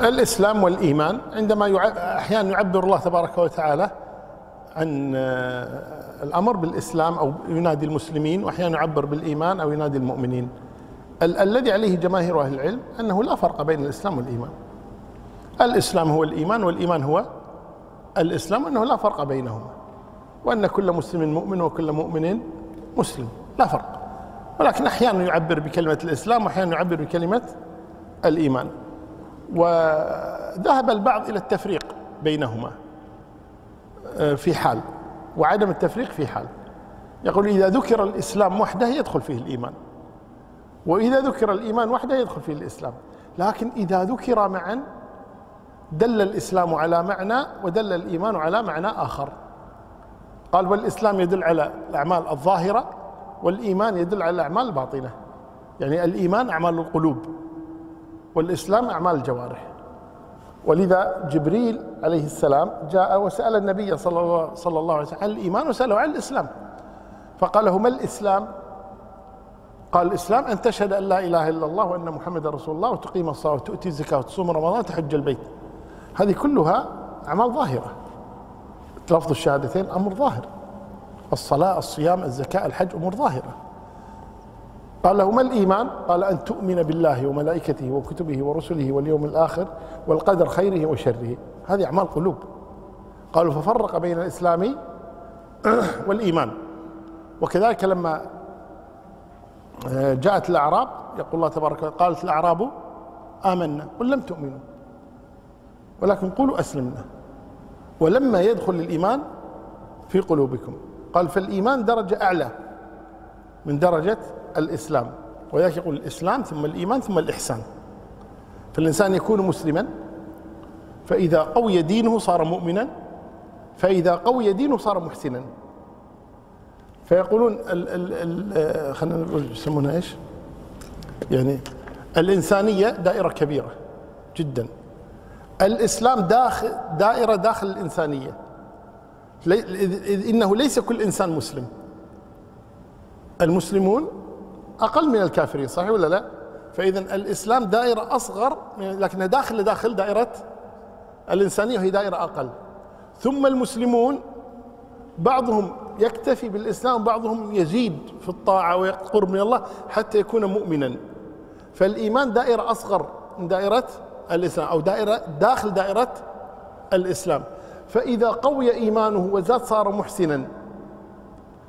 الإسلام والإيمان عندما أحيانا يعبر الله تبارك وتعالى عن آه، الأمر بالإسلام أو ينادي المسلمين وأحيانا يعبر بالإيمان أو ينادي المؤمنين. ال- الذي عليه جماهير أهل العلم أنه لا فرق بين الإسلام والإيمان. الإسلام هو الإيمان والإيمان هو الإسلام وأنه لا فرق بينهما. وأن كل مسلم مؤمن وكل مؤمن مسلم. لا فرق. ولكن أحيانا يعبر بكلمة الإسلام وأحيانا يعبر بكلمة الإيمان. وذهب البعض إلى التفريق بينهما آه، في حال وعدم التفريق في حال. يقول إذا ذكر الإسلام وحده يدخل فيه الإيمان وإذا ذكر الإيمان وحده يدخل فيه الإسلام. لكن إذا ذكر معا دل الإسلام على معنى ودل الإيمان على معنى آخر. قال والإسلام يدل على الأعمال الظاهرة والإيمان يدل على الأعمال الباطنة. يعني الإيمان أعمال القلوب. والإسلام أعمال الجوارح ولذا جبريل عليه السلام جاء وسأل النبي صلى الله, صلى الله عليه وسلم عن الإيمان وسأله عن الإسلام. فقال له ما الإسلام؟ قال الإسلام أن تشهد أن لا إله إلا الله وأن محمد رسول الله وتقيم الصلاة وتؤتي الزكاة وتصوم رمضان وتحج البيت. هذه كلها أعمال ظاهرة. لفظ الشهادتين أمر ظاهر. الصلاة الصيام الزكاة الحج أمور ظاهرة. قال له ما الإيمان؟ قال أن تؤمن بالله وملائكته وكتبه ورسله واليوم الآخر والقدر خيره وشره. هذه أعمال قلوب. قالوا ففرق بين الإسلام والإيمان. وكذلك لما جاءت الأعراب يقول الله تبارك وتعالى قالت الأعراب آمنا قل لم تؤمنوا ولكن قولوا أسلمنا. ولما يدخل الإيمان في قلوبكم. قال فالإيمان درجة أعلى من درجة الإسلام. ولذلك يقول الإسلام ثم الإيمان ثم الإحسان. فالإنسان يكون مسلما فإذا قوي دينه صار مؤمنا فإذا قوي دينه صار محسنا. فيقولون ال ال ال خلينا نقول يسمونها إيش؟ يعني الإنسانية دائرة كبيرة جدا. الإسلام داخل دائرة داخل الإنسانية. إنه ليس كل إنسان مسلم. المسلمون أقل من الكافرين صحيح ولا لا؟ فإذا الإسلام دائرة أصغر لكنها داخل داخل دائرة الإنسانية وهي دائرة أقل. ثم المسلمون بعضهم يكتفي بالإسلام بعضهم يزيد في الطاعة ويقرب من الله حتى يكون مؤمنا. فالإيمان دائرة أصغر من دائرة الإسلام أو دائرة داخل دائرة الإسلام. فإذا قوي إيمانه وزاد صار محسنا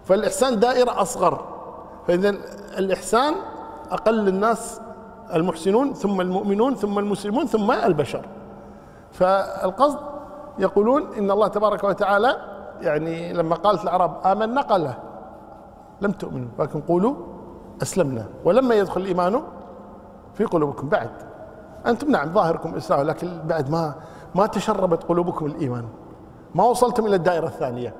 فالإحسان دائرة أصغر. فإذا الإحسان أقل الناس المحسنون ثم المؤمنون ثم المسلمون ثم البشر. فالقصد يقولون إن الله تبارك وتعالى يعني لما قالت العرب آمنا قال لم تؤمنوا ولكن قولوا أسلمنا. ولما يدخل الإيمان في قلوبكم بعد. أنتم نعم ظاهركم إسلام لكن بعد ما ما تشربت قلوبكم الإيمان. ما وصلتم إلى الدائرة الثانية.